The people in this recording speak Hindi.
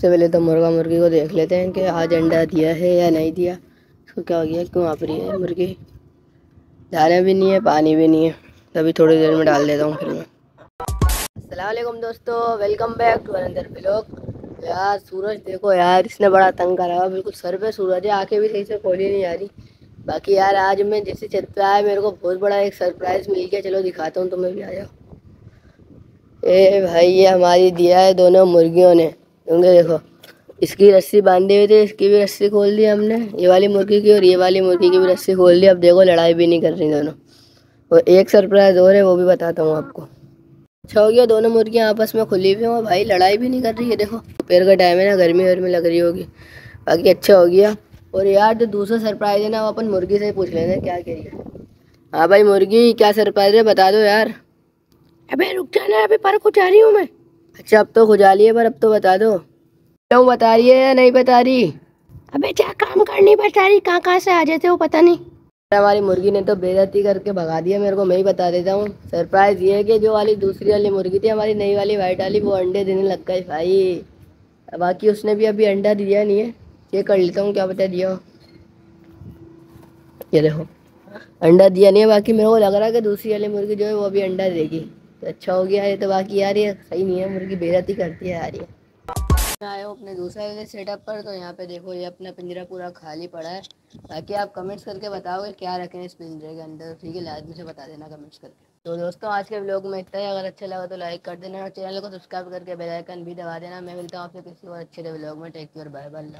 सबसे पहले तो मुर्गा मुर्गी को देख लेते हैं कि आज अंडा दिया है या नहीं दिया। इसको क्या हो गया? क्यों आप रही है मुर्गी? दाना भी नहीं है, पानी भी नहीं है। तभी थोड़ी देर में डाल देता हूँ फिर मैं। असलम दोस्तों welcome back to another blog यार, सूरज देखो यार, इसने बड़ा तंग करा बिल्कुल सर पे सूरज है आके भी सही से खोली नहीं आ रही। बाकी यार, आज मैं जैसे छत पे आया मेरे को बहुत बड़ा एक सरप्राइज़ मिल गया। चलो दिखाता हूँ, तुम्हें भी आ जाओ। ए भाई, ये हमारी दिया है दोनों मुर्गियों ने। क्योंकि देखो, इसकी रस्सी बांधी हुई थी, इसकी भी रस्सी खोल दी हमने। ये वाली मुर्गी की और ये वाली मुर्गी की भी रस्सी खोल दी। अब देखो, लड़ाई भी नहीं कर रही दोनों। और एक सरप्राइज़ और है, वो भी बताता हूँ आपको। अच्छा हो गया, दोनों मुर्गियाँ आपस में खुली हुई हैं। भाई, लड़ाई भी नहीं कर रही है, देखो। दोपहर का टाइम है ना, गर्मी वर्मी लग रही होगी। बाकी अच्छा हो गया। और यार, जो दूसरा सरप्राइज़ है ना, वो अपन मुर्गी से पूछ लेते हैं, क्या कह रही है। हाँ भाई, मुर्गी, क्या सरप्राइज़ है, बता दो यार। अबे, रुक जाना, अभी पर कुछ आ रही हूँ मैं। अच्छा अब तो खुजाली है पर अब तो बता दो। क्यों बता रही है या नहीं बता रही? अबे क्या काम करनी बता रही कहाँ कहाँ से आ जाते हो पता नहीं। हमारी मुर्गी ने तो बेजती करके भगा दिया मेरे को मैं ही बता देता हूँ। सरप्राइज़ ये है कि जो वाली दूसरी वाली मुर्गी थी हमारी नई वाली वाइट वाली वो अंडे देने लग गई भाई। बाकी उसने भी अभी अंडा दिया नहीं है। ये कर लेता हूँ क्या बता दिया ये देखो अंडा दिया नहीं है बाकी मेरे को लग रहा है कि दूसरी वाली मुर्गी जो है वो अभी अंडा देगी। तो अच्छा हो गया ये तो बाकी यार ये सही नहीं है, मुर्गी बेरती करती है यार ये। आए हो अपने दूसरे वाले सेटअप पर तो यहाँ पे देखो ये अपना पिंजरा पूरा खाली पड़ा है। ताकि आप कमेंट्स करके बताओगे क्या रखें इस पिंजरे के अंदर, ठीक है? लाजमी से बता देना कमेंट्स करके। तो दोस्तों, आज के ब्लॉग में इतना ही। अगर अच्छा लगा तो लाइक कर देना और चैनल को सब्सक्राइब करके बेल आइकन भी दबा देना। मैं मिलता हूँ आपसे किसी और अच्छे ब्लॉग में। Take bye bye